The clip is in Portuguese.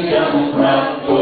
ligamos pra todos.